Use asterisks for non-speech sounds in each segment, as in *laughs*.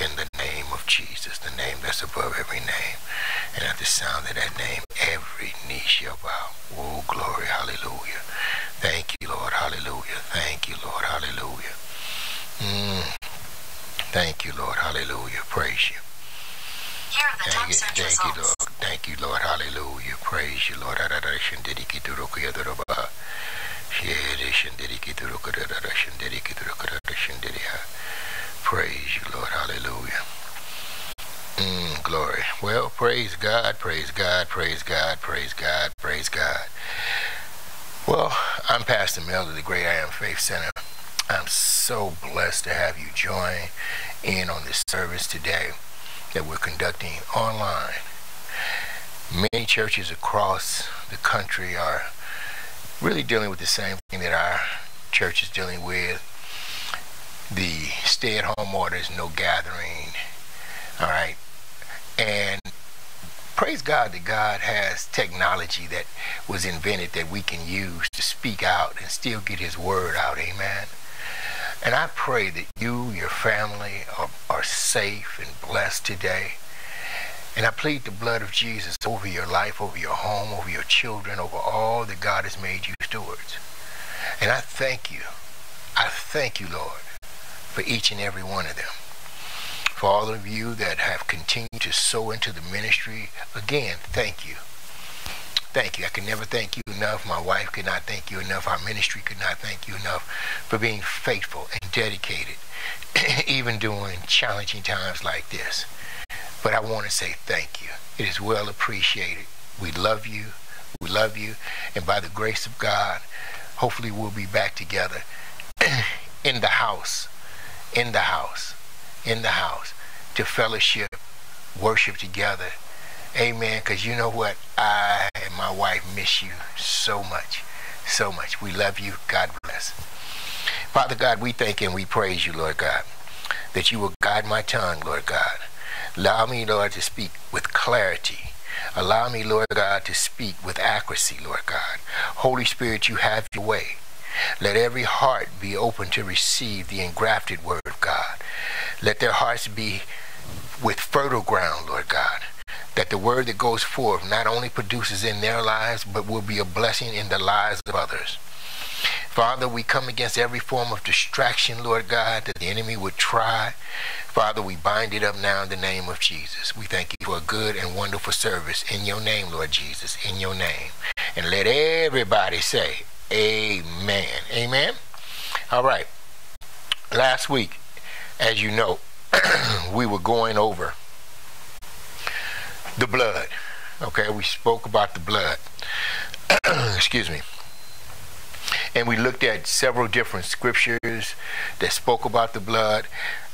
In the name of Jesus, the name that's above every name. And at the sound of that name, every knee shall bow. Oh, glory, hallelujah. Thank you, Lord, hallelujah. Thank you, Lord, hallelujah. Mm. Thank you, Lord, hallelujah. Praise you. Here are the top Thank you, search thank you. Lord. Thank you, Lord. Hallelujah. Praise you, Lord. Praise you, Lord. Hallelujah. Mm, glory. Well, praise God, praise God, praise God, praise God, praise God. Well, I'm Pastor Mel of the Great I Am Faith Center. I'm so blessed to have you join in on this service today that we're conducting online. Many churches across the country are really dealing with the same thing that our church is dealing with. The stay at home orders, no gathering. All right. And praise God that God has technology that was invented that we can use to speak out and still get His word out. Amen. And I pray that you, your family, are, are safe and blessed today. And I plead the blood of Jesus over your life, over your home, over your children, over all that God has made you stewards. And I thank you. I thank you, Lord, for each and every one of them. For all of you that have continued to sow into the ministry, again, thank you. Thank you. I can never thank you enough. My wife could not thank you enough. Our ministry could not thank you enough for being faithful and dedicated, *clears throat* even during challenging times like this. But I want to say thank you. It is well appreciated. We love you. We love you. And by the grace of God, hopefully we'll be back together *clears throat* in the house, in the house, in the house to fellowship, worship together. Amen. Because you know what? I and my wife miss you so much. So much. We love you. God bless. Father God, we thank and we praise you, Lord God, that you will guide my tongue, Lord God. Allow me, Lord, to speak with clarity. Allow me, Lord God, to speak with accuracy, Lord God. Holy Spirit, you have your way. Let every heart be open to receive the engrafted word of God. Let their hearts be with fertile ground, Lord God. That the word that goes forth not only produces in their lives, but will be a blessing in the lives of others. Father, we come against every form of distraction, Lord God, that the enemy would try. Father, we bind it up now in the name of Jesus. We thank you for a good and wonderful service in your name, Lord Jesus, in your name. And let everybody say, Amen. Amen. All right. Last week, as you know, *clears throat* we were going over the blood. Okay, we spoke about the blood. *clears throat* Excuse me. And we looked at several different scriptures that spoke about the blood.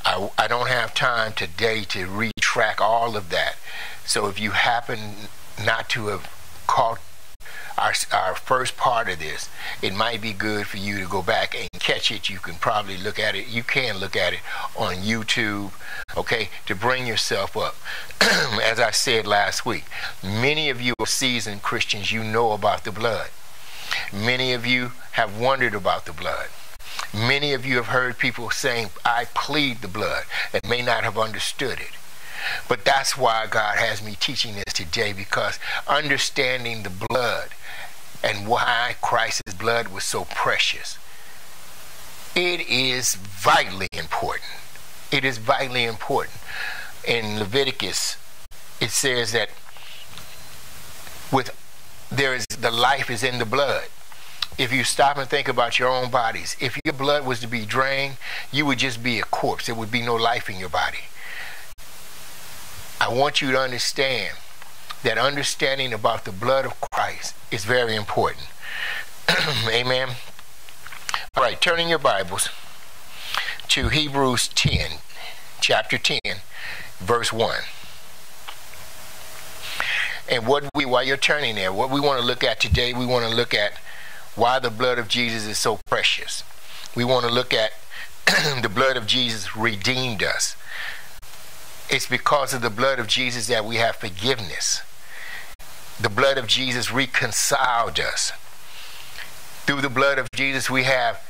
I, I don't have time today to retrack all of that. So if you happen not to have caught our, our first part of this, it might be good for you to go back and catch it. You can probably look at it. You can look at it on YouTube, okay, to bring yourself up. *clears throat* As I said last week, many of you are seasoned Christians. You know about the blood. Many of you have wondered about the blood. Many of you have heard people saying, I plead the blood, and may not have understood it. But that's why God has me teaching this today because understanding the blood and why Christ's blood was so precious, it is vitally important. It is vitally important. In Leviticus, it says that with there is the life is in the blood. If you stop and think about your own bodies, if your blood was to be drained, you would just be a corpse. There would be no life in your body. I want you to understand that understanding about the blood of Christ is very important. *clears throat* Amen. All right, turning your Bibles to Hebrews 10, chapter 10, verse 1. And what we, while you're turning there, what we want to look at today, we want to look at why the blood of Jesus is so precious. We want to look at *clears throat* the blood of Jesus redeemed us. It's because of the blood of Jesus that we have forgiveness. The blood of Jesus reconciled us. Through the blood of Jesus, we have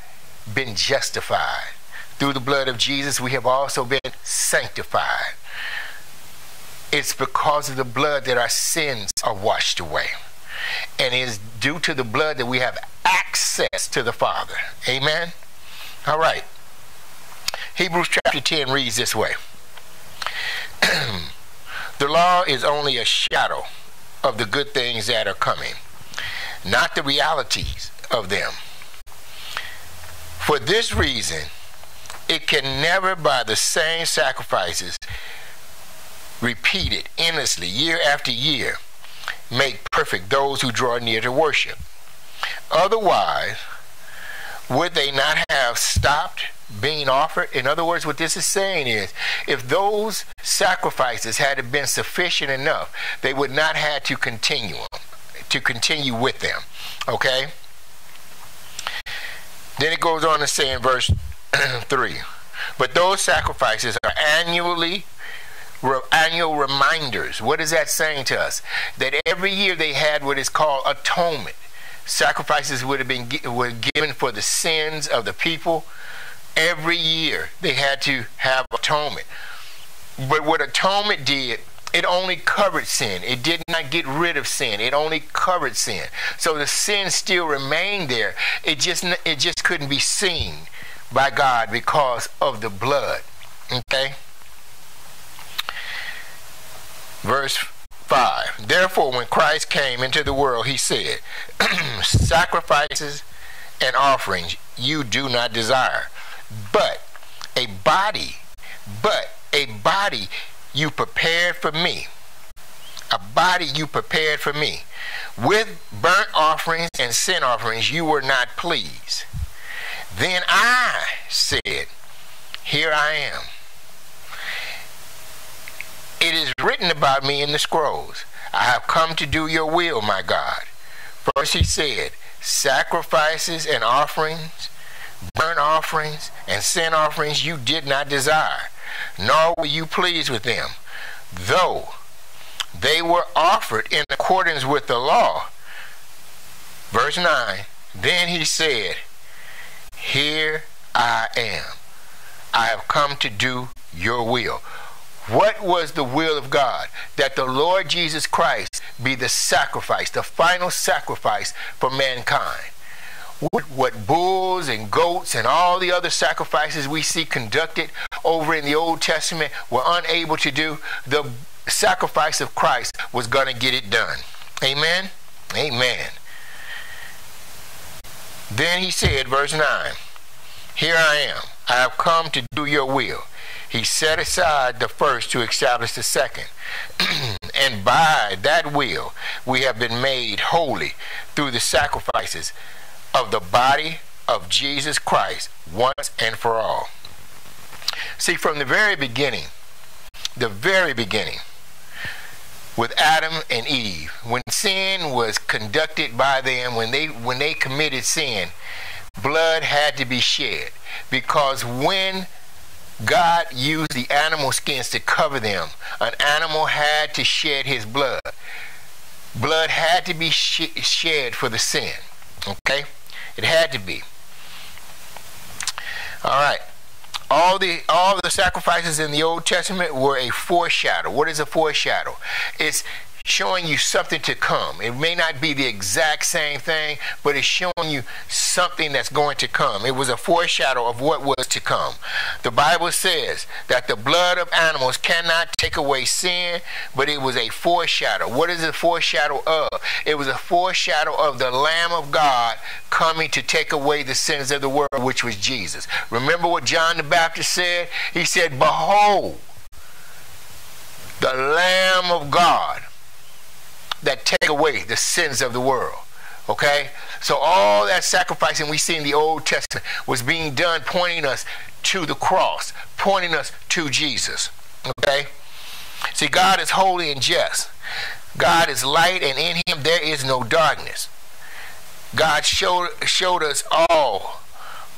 been justified. through the blood of Jesus, we have also been sanctified. It's because of the blood that our sins are washed away. And it is due to the blood that we have access to the Father. Amen? All right. Hebrews chapter 10 reads this way *clears throat* The law is only a shadow of the good things that are coming, not the realities of them. For this reason, it can never, by the same sacrifices, repeated endlessly year after year, make perfect those who draw near to worship. Otherwise, would they not have stopped being offered? In other words, what this is saying is if those sacrifices had been sufficient enough, they would not have to continue to continue with them. Okay? Then it goes on to say in verse *clears throat* 3 But those sacrifices are annually annual reminders. What is that saying to us? That every year they had what is called atonement. Sacrifices would have been were given for the sins of the people. Every year they had to have atonement. But what atonement did, it only covered sin. It did not get rid of sin. It only covered sin. So the sin still remained there. It just it just couldn't be seen by God because of the blood. Okay? Verse 5 Therefore, when Christ came into the world, he said, *clears throat* Sacrifices and offerings you do not desire, but a body, but a body you prepared for me. A body you prepared for me. With burnt offerings and sin offerings you were not pleased. Then I said, Here I am. It is written about me in the scrolls. I have come to do your will, my God. First he said, Sacrifices and offerings, burnt offerings, and sin offerings you did not desire, nor were you pleased with them, though they were offered in accordance with the law. Verse 9 Then he said, Here I am. I have come to do your will. What was the will of God? That the Lord Jesus Christ be the sacrifice, the final sacrifice for mankind. What, what, bulls and goats and all the other sacrifices we see conducted over in the Old Testament were unable to do, the sacrifice of Christ was going to get it done. Amen? Amen. Then he said, verse 9, Here I am. I have come to do your will. He set aside the first to establish the second. *clears throat* and by that will, we have been made holy through the sacrifices of the body of Jesus Christ once and for all. See, from the very beginning, the very beginning, with Adam and Eve, when sin was conducted by them, when they when they committed sin, blood had to be shed because when God used the animal skins to cover them. An animal had to shed his blood. Blood had to be sh shed for the sin. Okay? It had to be. All right. All the all the sacrifices in the Old Testament were a foreshadow. What is a foreshadow? It's showing you something to come. It may not be the exact same thing, but it's showing you something that's going to come. It was a foreshadow of what was to come. The Bible says that the blood of animals cannot take away sin, but it was a foreshadow. What is a foreshadow of? It was a foreshadow of the Lamb of God coming to take away the sins of the world, which was Jesus. Remember what John the Baptist said? He said, Behold, the Lamb of God that take away the sins of the world. Okay? So all that sacrificing we see in the Old Testament was being done pointing us to the cross, pointing us to Jesus. Okay? See, God is holy and just. God is light, and in him there is no darkness. God showed, showed us all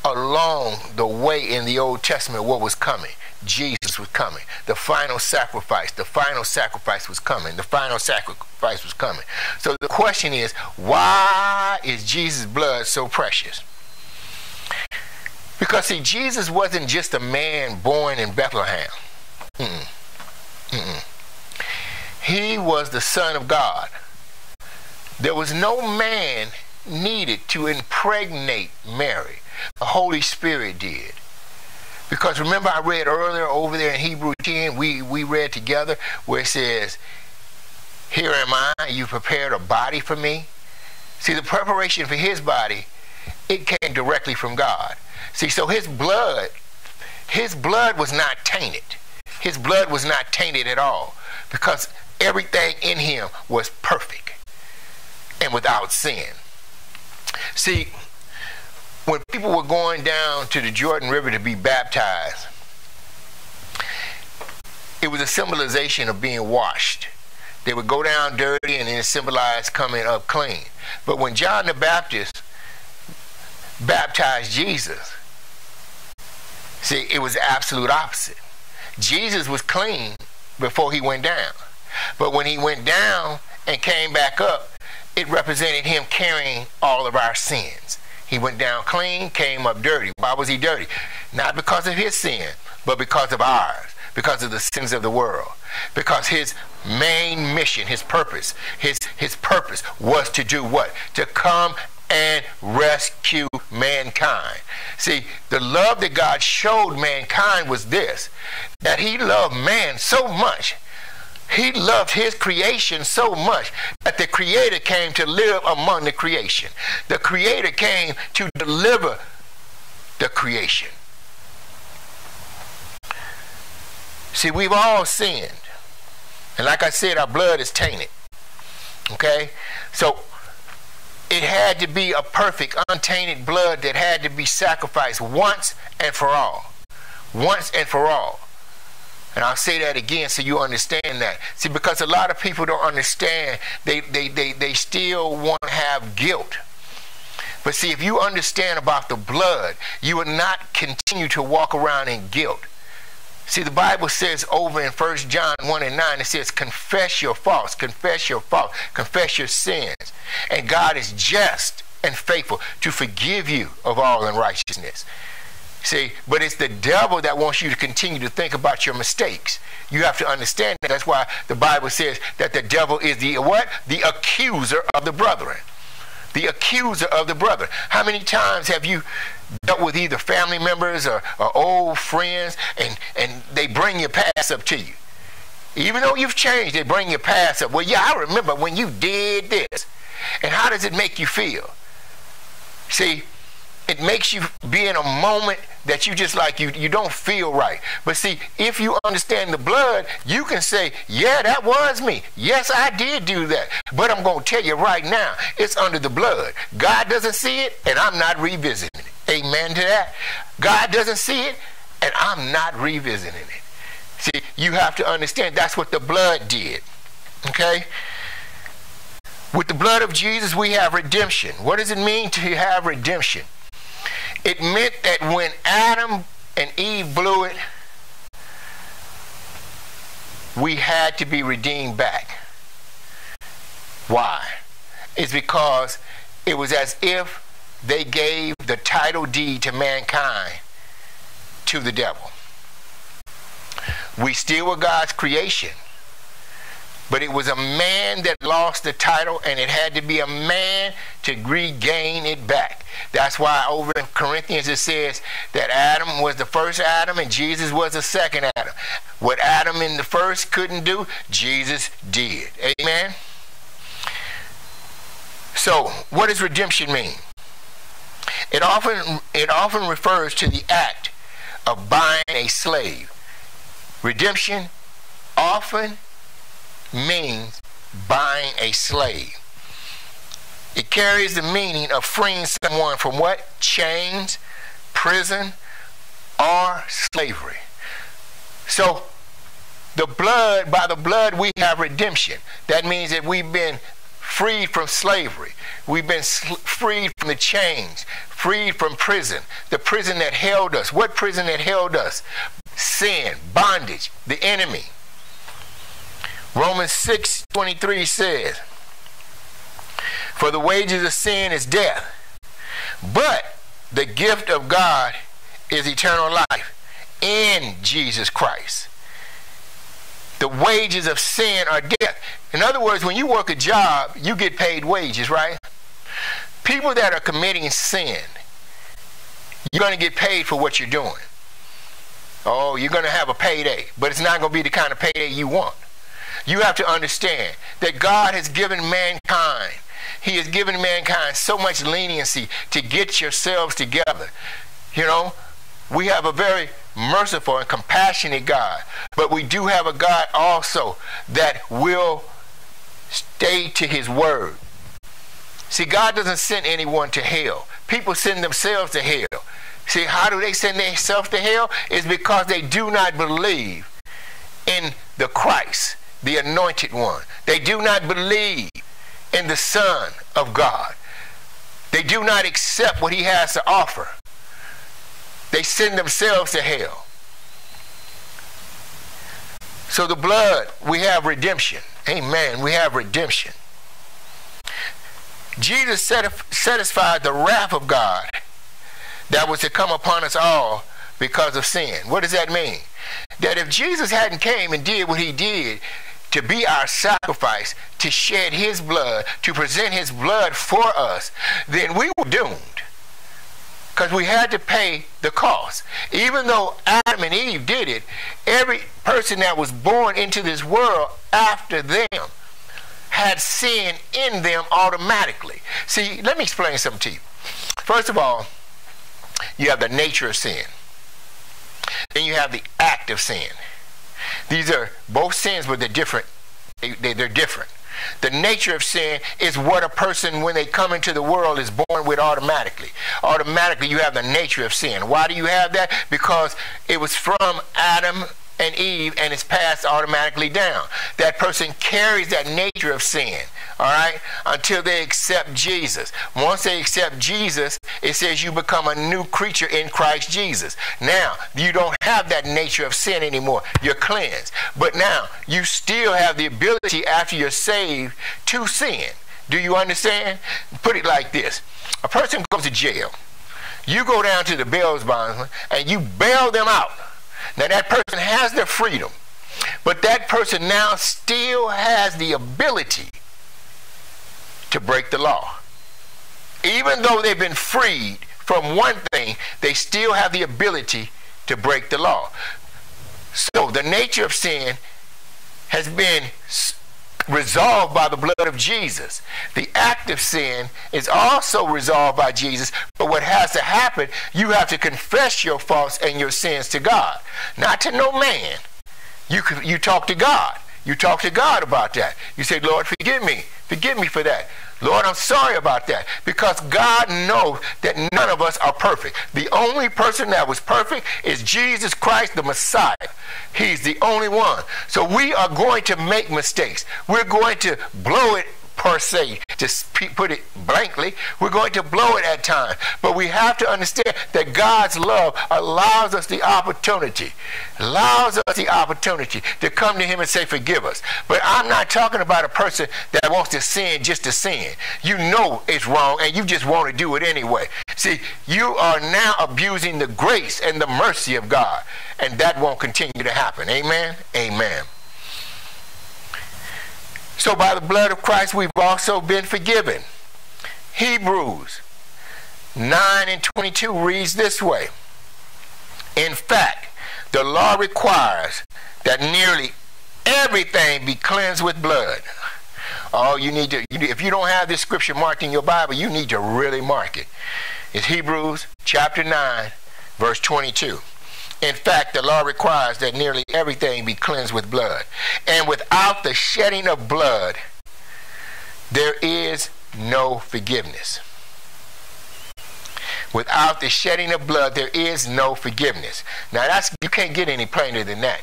along the way in the Old Testament what was coming. Jesus was coming. The final sacrifice, the final sacrifice was coming. The final sacrifice was coming. So the question is, why is Jesus' blood so precious? Because see, Jesus wasn't just a man born in Bethlehem. Mm-mm. Mm-mm. He was the Son of God. There was no man needed to impregnate Mary. The Holy Spirit did. Because remember, I read earlier over there in Hebrew 10, we, we read together where it says, Here am I, you prepared a body for me. See, the preparation for his body, it came directly from God. See, so his blood, his blood was not tainted. His blood was not tainted at all because everything in him was perfect and without sin. See, when people were going down to the Jordan River to be baptized, it was a symbolization of being washed. They would go down dirty and then symbolize coming up clean. But when John the Baptist baptized Jesus, see, it was the absolute opposite. Jesus was clean before he went down. But when he went down and came back up, it represented him carrying all of our sins. He went down clean, came up dirty. Why was he dirty? Not because of his sin, but because of ours, because of the sins of the world. Because his main mission, his purpose, his, his purpose was to do what? To come and rescue mankind. See, the love that God showed mankind was this that he loved man so much he loved his creation so much that the creator came to live among the creation. The creator came to deliver the creation. See, we've all sinned. And like I said, our blood is tainted. Okay? So it had to be a perfect, untainted blood that had to be sacrificed once and for all. Once and for all. And I'll say that again so you understand that. See, because a lot of people don't understand, they, they, they, they still want to have guilt. But see, if you understand about the blood, you will not continue to walk around in guilt. See, the Bible says over in 1 John 1 and 9, it says, confess your faults, confess your faults, confess your sins. And God is just and faithful to forgive you of all unrighteousness. See, but it's the devil that wants you to continue to think about your mistakes. You have to understand that. That's why the Bible says that the devil is the what? The accuser of the brethren. The accuser of the brethren. How many times have you dealt with either family members or, or old friends and, and they bring your past up to you? Even though you've changed, they bring your past up. Well, yeah, I remember when you did this. And how does it make you feel? See, it makes you be in a moment that you just like you you don't feel right. But see, if you understand the blood, you can say, "Yeah, that was me. Yes, I did do that." But I'm going to tell you right now, it's under the blood. God doesn't see it, and I'm not revisiting it. Amen to that. God doesn't see it, and I'm not revisiting it. See, you have to understand that's what the blood did. Okay? With the blood of Jesus, we have redemption. What does it mean to have redemption? It meant that when Adam and Eve blew it, we had to be redeemed back. Why? It's because it was as if they gave the title deed to mankind to the devil. We still were God's creation. But it was a man that lost the title, and it had to be a man to regain it back. That's why over in Corinthians it says that Adam was the first Adam and Jesus was the second Adam. What Adam in the first couldn't do, Jesus did. Amen? So, what does redemption mean? It often, it often refers to the act of buying a slave. Redemption often means buying a slave. It carries the meaning of freeing someone from what? Chains, prison, or slavery. So, the blood, by the blood, we have redemption. That means that we've been freed from slavery. We've been freed from the chains, freed from prison, the prison that held us. What prison that held us? Sin, bondage, the enemy. Romans 6 23 says, For the wages of sin is death, but the gift of God is eternal life in Jesus Christ. The wages of sin are death. In other words, when you work a job, you get paid wages, right? People that are committing sin, you're going to get paid for what you're doing. Oh, you're going to have a payday, but it's not going to be the kind of payday you want. You have to understand that God has given mankind, He has given mankind so much leniency to get yourselves together. You know, we have a very merciful and compassionate God, but we do have a God also that will stay to His word. See, God doesn't send anyone to hell. People send themselves to hell. See, how do they send themselves to hell? Is because they do not believe in the Christ, the anointed one. They do not believe in the Son of God. They do not accept what he has to offer. They send themselves to hell. So the blood, we have redemption. Amen. We have redemption. Jesus satisfied the wrath of God that was to come upon us all because of sin. What does that mean? That if Jesus hadn't came and did what he did to be our sacrifice, to shed his blood, to present his blood for us, then we were doomed. Because we had to pay the cost. Even though Adam and Eve did it, every person that was born into this world after them had sin in them automatically. See, let me explain something to you. First of all, you have the nature of sin. Then you have the act of sin. These are both sins, but they're different. They, they, they're different. The nature of sin is what a person, when they come into the world, is born with automatically. Automatically, you have the nature of sin. Why do you have that? Because it was from Adam and Eve and it's passed automatically down. That person carries that nature of sin, all right, until they accept Jesus. Once they accept Jesus, it says you become a new creature in Christ Jesus. Now, you don't have that nature of sin anymore. You're cleansed. But now, you still have the ability after you're saved to sin. Do you understand? Put it like this. A person goes to jail. You go down to the bail bondsman and you bail them out now that person has their freedom, but that person now still has the ability to break the law. Even though they've been freed from one thing, they still have the ability to break the law. So the nature of sin has been resolved by the blood of Jesus. The act of sin is also resolved by Jesus, but what has to happen, you have to confess your faults and your sins to God, not to no man. You, you talk to God. You talk to God about that. You say, Lord, forgive me. Forgive me for that. Lord, I'm sorry about that because God knows that none of us are perfect. The only person that was perfect is Jesus Christ, the Messiah. He's the only one. So we are going to make mistakes. We're going to blow it per se. Just put it blankly, we're going to blow it at times. But we have to understand that God's love allows us the opportunity, allows us the opportunity to come to Him and say, Forgive us. But I'm not talking about a person that wants to sin just to sin. You know it's wrong and you just want to do it anyway. See, you are now abusing the grace and the mercy of God, and that won't continue to happen. Amen? Amen. So by the blood of Christ, we've also been forgiven. Hebrews 9 and 22 reads this way. In fact, the law requires that nearly everything be cleansed with blood. Oh, you need to, if you don't have this scripture marked in your Bible, you need to really mark it. It's Hebrews chapter 9, verse 22. In fact, the law requires that nearly everything be cleansed with blood. And without the shedding of blood, there is no forgiveness. Without the shedding of blood, there is no forgiveness. Now that's you can't get any plainer than that.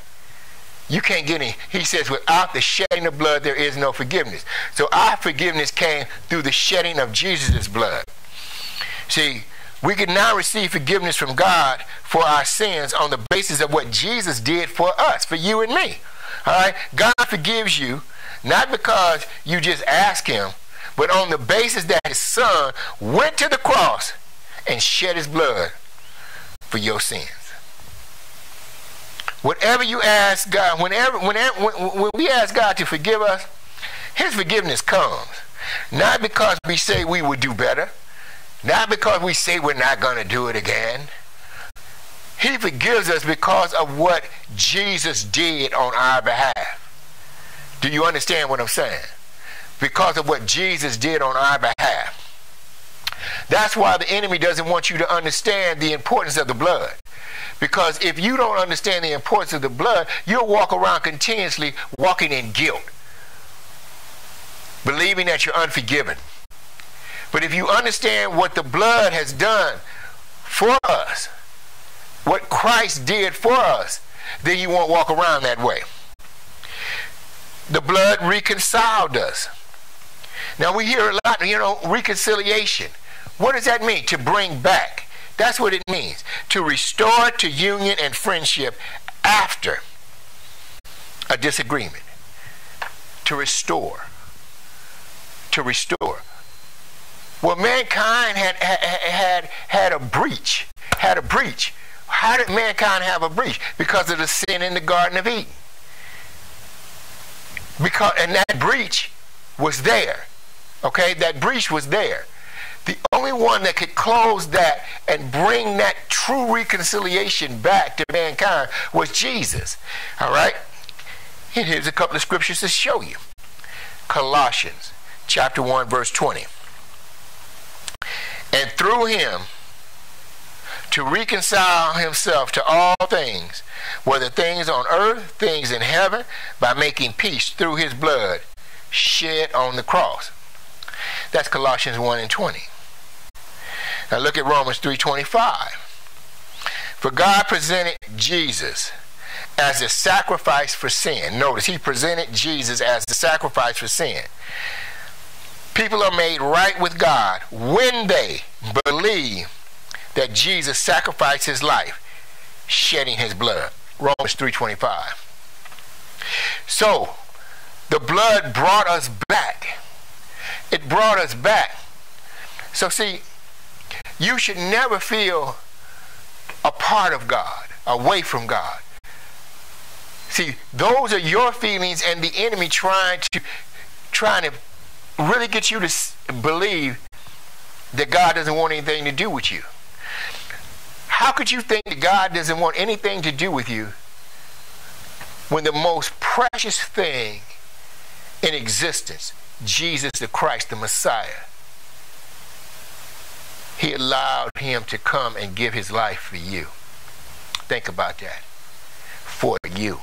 You can't get any. He says, without the shedding of blood, there is no forgiveness. So our forgiveness came through the shedding of Jesus' blood. See, we can now receive forgiveness from God for our sins on the basis of what Jesus did for us, for you and me. All right? God forgives you not because you just ask him, but on the basis that his son went to the cross and shed his blood for your sins. Whatever you ask God, whenever, whenever when we ask God to forgive us, His forgiveness comes not because we say we would do better, not because we say we're not going to do it again. He forgives us because of what Jesus did on our behalf. Do you understand what I'm saying? Because of what Jesus did on our behalf. That's why the enemy doesn't want you to understand the importance of the blood. Because if you don't understand the importance of the blood, you'll walk around continuously walking in guilt, believing that you're unforgiven. But if you understand what the blood has done for us, what Christ did for us, then you won't walk around that way. The blood reconciled us. Now we hear a lot, you know, reconciliation. What does that mean? To bring back. That's what it means. To restore to union and friendship after a disagreement. To restore. To restore. Well, mankind had, had, had, a breach. Had a breach. How did mankind have a breach? Because of the sin in the Garden of Eden. Because and that breach was there. Okay, that breach was there. The only one that could close that and bring that true reconciliation back to mankind was Jesus. All right? And here's a couple of scriptures to show you. Colossians chapter 1 verse 20. And through him to reconcile himself to all things, whether things on earth, things in heaven, by making peace through his blood shed on the cross. That's Colossians 1 and 20. Now look at Romans 3:25. For God presented Jesus as a sacrifice for sin. Notice he presented Jesus as the sacrifice for sin. People are made right with God when they believe that Jesus sacrificed his life, shedding his blood. Romans 3:25. So, the blood brought us back. It brought us back. So see, you should never feel a part of God, away from God. See, those are your feelings and the enemy trying to trying to really get you to believe that God doesn't want anything to do with you. How could you think that God doesn't want anything to do with you when the most precious thing in existence, Jesus the Christ, the Messiah, he allowed him to come and give his life for you. Think about that. For you.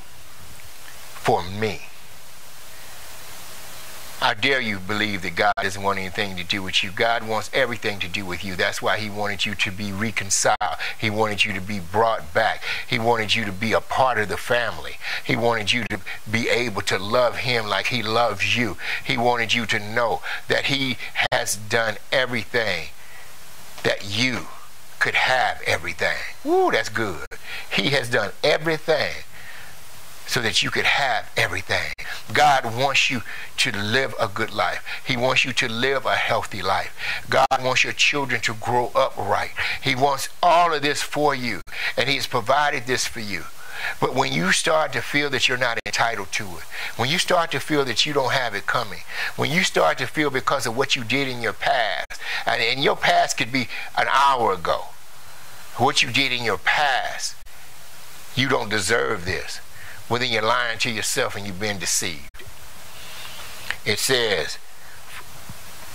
For me. How dare you believe that God doesn't want anything to do with you? God wants everything to do with you. That's why He wanted you to be reconciled. He wanted you to be brought back. He wanted you to be a part of the family. He wanted you to be able to love Him like He loves you. He wanted you to know that He has done everything that you could have everything. Woo, that's good. He has done everything so that you could have everything. God wants you to live a good life. He wants you to live a healthy life. God wants your children to grow up right. He wants all of this for you, and He has provided this for you. But when you start to feel that you're not entitled to it, when you start to feel that you don't have it coming, when you start to feel because of what you did in your past, and, and your past could be an hour ago, what you did in your past, you don't deserve this. Well, then you're lying to yourself and you've been deceived. It says,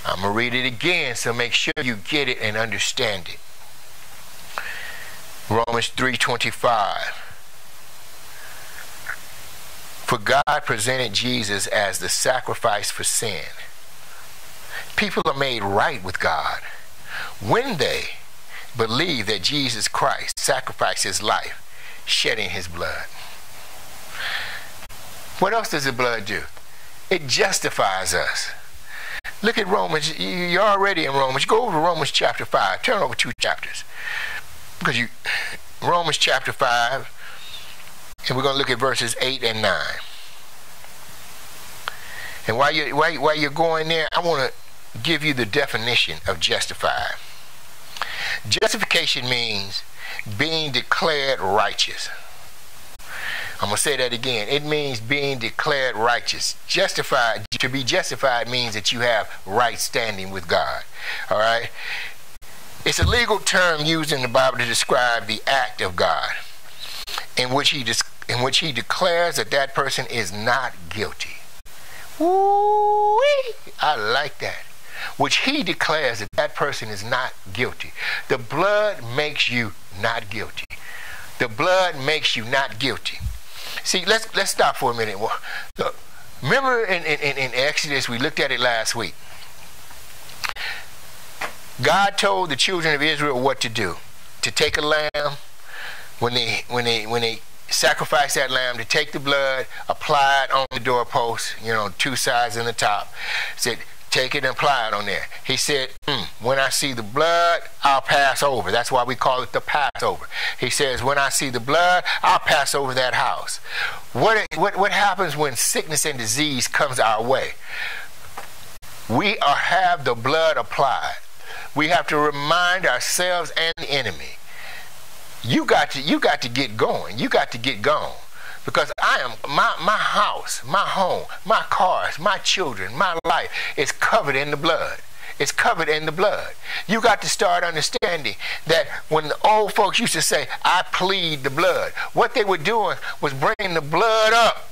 I'm going to read it again so make sure you get it and understand it. Romans 3:25 for God presented Jesus as the sacrifice for sin. People are made right with God when they believe that Jesus Christ sacrificed his life, shedding his blood. What else does the blood do? It justifies us. Look at Romans. You're already in Romans. Go over to Romans chapter 5. Turn over two chapters. Because you, Romans chapter 5, and we're going to look at verses 8 and 9. And while you're, while, while you're going there, I want to give you the definition of justified. Justification means being declared righteous. I'm going to say that again. It means being declared righteous. Justified, to be justified means that you have right standing with God. All right? It's a legal term used in the Bible to describe the act of God in which he, in which he declares that that person is not guilty. Ooh-wee. I like that. Which he declares that that person is not guilty. The blood makes you not guilty. The blood makes you not guilty. See, let's let's stop for a minute. Look, remember in, in, in Exodus, we looked at it last week. God told the children of Israel what to do. To take a lamb, when they when they when they sacrifice that lamb, to take the blood, apply it on the doorpost, you know, two sides and the top. Said, take it and apply it on there. He said, mm, when I see the blood, I'll pass over. That's why we call it the Passover. He says, when I see the blood, I'll pass over that house. What, what, what happens when sickness and disease comes our way? We are, have the blood applied. We have to remind ourselves and the enemy. You got to, you got to get going. You got to get gone because I am my my house, my home, my cars, my children, my life is covered in the blood. It's covered in the blood. You got to start understanding that when the old folks used to say, I plead the blood, what they were doing was bringing the blood up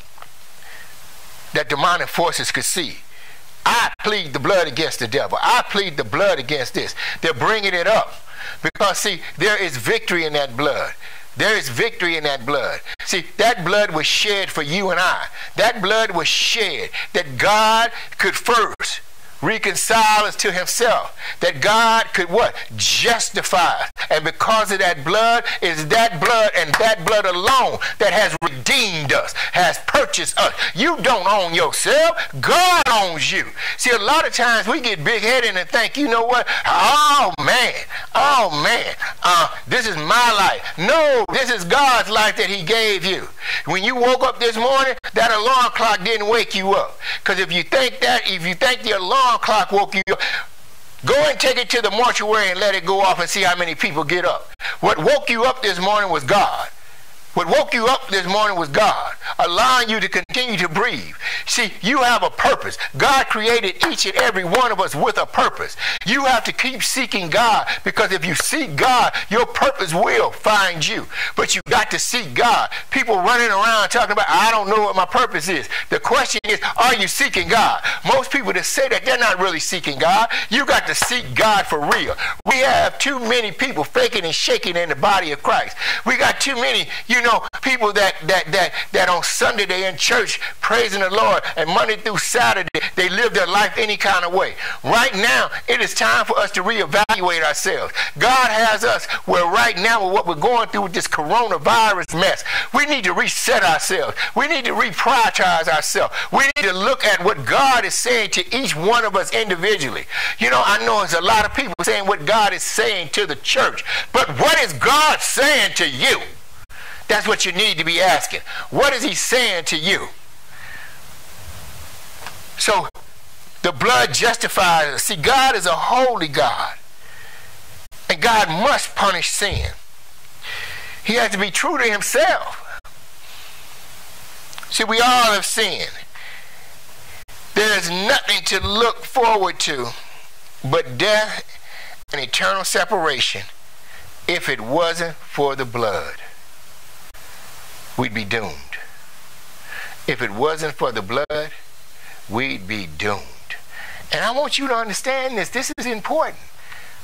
that demonic forces could see. I plead the blood against the devil. I plead the blood against this. They're bringing it up because, see, there is victory in that blood. There is victory in that blood. See, that blood was shed for you and I. That blood was shed that God could first reconcile us to himself. That God could what? Justify us. And because of that blood, is that blood and that blood alone that has redeemed us, has purchased us. You don't own yourself. God owns you. See, a lot of times we get big-headed and think, you know what? Oh, man. Oh, man. Uh, this is my life. No, this is God's life that he gave you. When you woke up this morning, that alarm clock didn't wake you up. Because if you think that, if you think the alarm clock woke you up, Go and take it to the mortuary and let it go off and see how many people get up. What woke you up this morning was God. What woke you up this morning was God, allowing you to continue to breathe. See, you have a purpose. God created each and every one of us with a purpose. You have to keep seeking God because if you seek God, your purpose will find you. But you got to seek God. People running around talking about, I don't know what my purpose is. The question is, are you seeking God? Most people that say that they're not really seeking God. You got to seek God for real. We have too many people faking and shaking in the body of Christ. We got too many, you know know, people that, that, that, that on Sunday they in church praising the Lord and Monday through Saturday they live their life any kind of way. Right now, it is time for us to reevaluate ourselves. God has us where right now with what we're going through with this coronavirus mess, we need to reset ourselves. We need to reprioritize ourselves. We need to look at what God is saying to each one of us individually. You know, I know there's a lot of people saying what God is saying to the church, but what is God saying to you? That's what you need to be asking. What is he saying to you? So the blood justifies us. See, God is a holy God. And God must punish sin. He has to be true to himself. See, we all have sinned. There is nothing to look forward to but death and eternal separation if it wasn't for the blood we'd be doomed. If it wasn't for the blood, we'd be doomed. And I want you to understand this. This is important.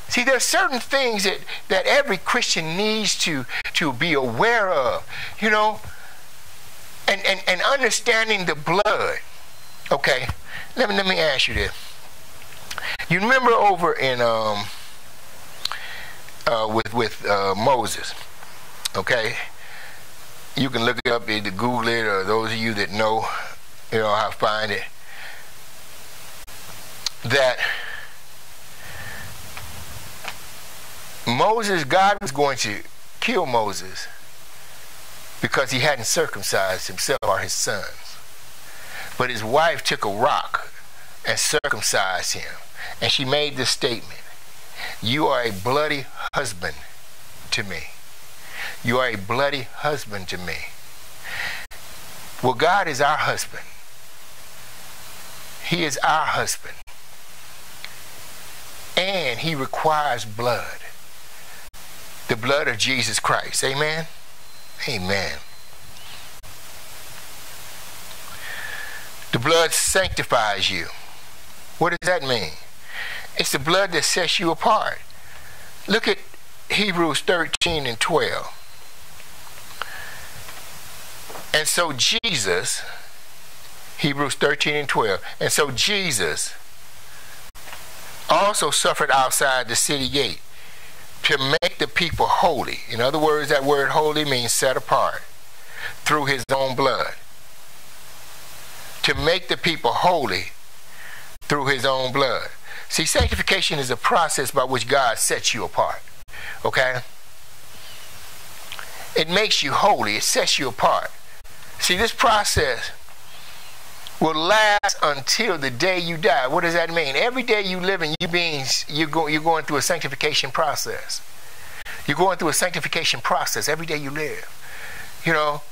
See, there are certain things that, that every Christian needs to, to be aware of, you know, and, and, and understanding the blood. Okay, let me, let me ask you this. You remember over in, um, uh, with, with uh, Moses, okay? You can look it up, either Google it, or those of you that know, you know how to find it. That Moses, God was going to kill Moses because he hadn't circumcised himself or his sons. But his wife took a rock and circumcised him. And she made this statement You are a bloody husband to me. You are a bloody husband to me. Well, God is our husband. He is our husband. And he requires blood. The blood of Jesus Christ. Amen? Amen. The blood sanctifies you. What does that mean? It's the blood that sets you apart. Look at Hebrews 13 and 12. And so Jesus, Hebrews 13 and 12, and so Jesus also suffered outside the city gate to make the people holy. In other words, that word holy means set apart through his own blood. To make the people holy through his own blood. See, sanctification is a process by which God sets you apart. Okay? It makes you holy, it sets you apart. See, this process will last until the day you die. What does that mean? Every day you live in you being you're go you're going through a sanctification process. You're going through a sanctification process every day you live. You know,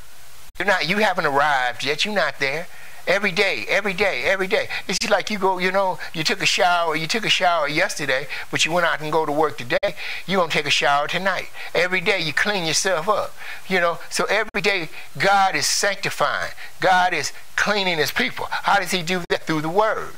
you're not you haven't arrived yet, you're not there. Every day, every day, every day. It's like you go, you know, you took a shower, you took a shower yesterday, but you went out and go to work today. You're going to take a shower tonight. Every day you clean yourself up. You know, so every day God is sanctifying. God is cleaning his people. How does he do that? Through the word.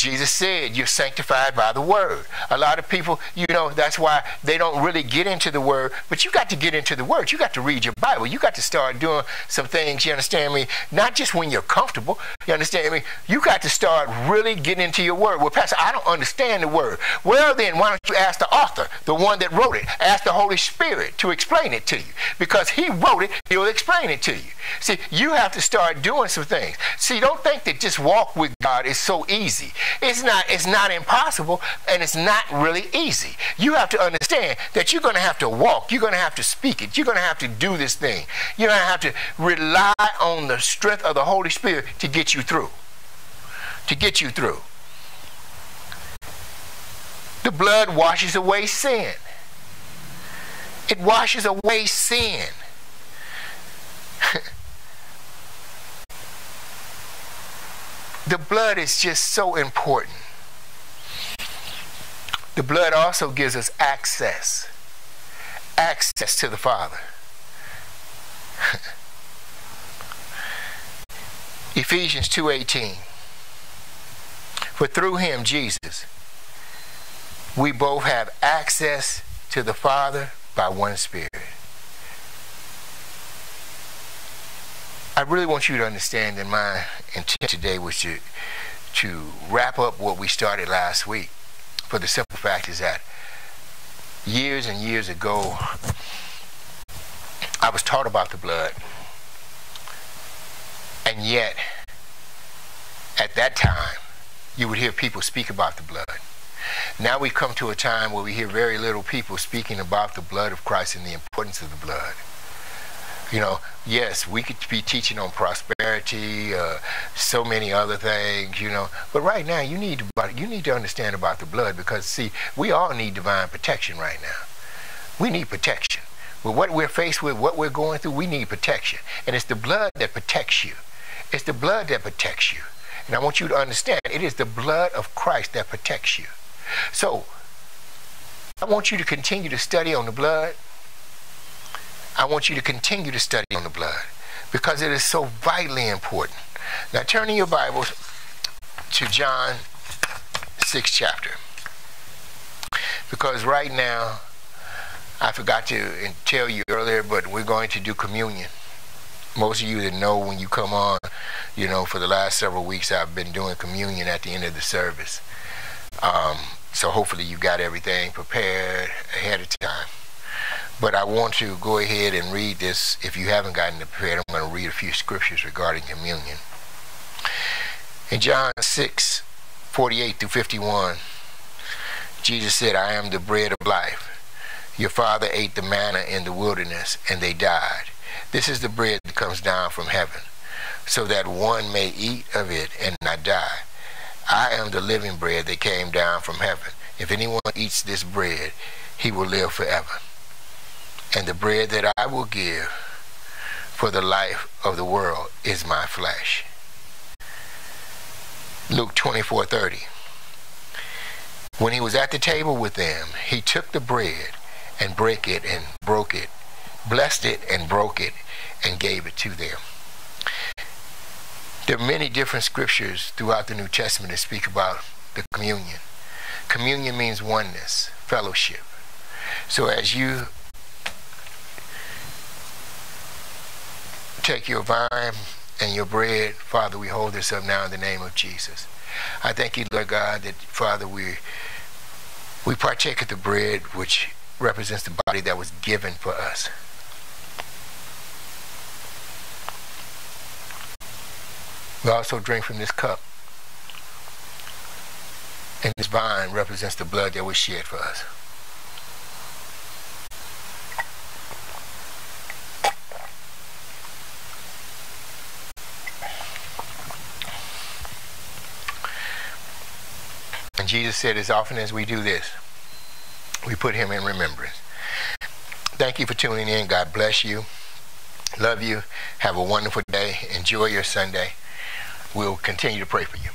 Jesus said, You're sanctified by the word. A lot of people, you know, that's why they don't really get into the word, but you got to get into the word. You got to read your Bible. You got to start doing some things, you understand me? Not just when you're comfortable, you understand me? You got to start really getting into your word. Well, Pastor, I don't understand the word. Well, then, why don't you ask the author, the one that wrote it? Ask the Holy Spirit to explain it to you. Because he wrote it, he'll explain it to you. See, you have to start doing some things. See, don't think that just walk with God is so easy. It's not, it's not impossible and it's not really easy. You have to understand that you're going to have to walk. You're going to have to speak it. You're going to have to do this thing. You're going to have to rely on the strength of the Holy Spirit to get you through. To get you through. The blood washes away sin. It washes away sin. The blood is just so important. The blood also gives us access. Access to the Father. *laughs* Ephesians 2:18 For through him Jesus we both have access to the Father by one spirit. I really want you to understand that my intent today was to to wrap up what we started last week. For the simple fact is that years and years ago, I was taught about the blood, and yet at that time, you would hear people speak about the blood. Now we've come to a time where we hear very little people speaking about the blood of Christ and the importance of the blood. You know, yes, we could be teaching on prosperity, uh, so many other things, you know. But right now, you need to you need to understand about the blood because see, we all need divine protection right now. We need protection. With what we're faced with, what we're going through, we need protection, and it's the blood that protects you. It's the blood that protects you. And I want you to understand, it is the blood of Christ that protects you. So, I want you to continue to study on the blood. I want you to continue to study on the blood because it is so vitally important. Now turn in your Bibles to John 6 chapter. Because right now, I forgot to tell you earlier, but we're going to do communion. Most of you that know when you come on, you know, for the last several weeks I've been doing communion at the end of the service. Um, so hopefully you got everything prepared ahead of time. But I want to go ahead and read this. If you haven't gotten it prepared, I'm going to read a few scriptures regarding communion. In John 6, 48 through 51, Jesus said, I am the bread of life. Your father ate the manna in the wilderness, and they died. This is the bread that comes down from heaven, so that one may eat of it and not die. I am the living bread that came down from heaven. If anyone eats this bread, he will live forever. And the bread that I will give for the life of the world is my flesh. Luke 24 30. When he was at the table with them, he took the bread and break it and broke it, blessed it and broke it, and gave it to them. There are many different scriptures throughout the New Testament that speak about the communion. Communion means oneness, fellowship. So as you take your vine and your bread, Father, we hold this up now in the name of Jesus. I thank you, Lord God, that Father, we we partake of the bread which represents the body that was given for us. We also drink from this cup. And this vine represents the blood that was shed for us. Jesus said, as often as we do this, we put him in remembrance. Thank you for tuning in. God bless you. Love you. Have a wonderful day. Enjoy your Sunday. We'll continue to pray for you.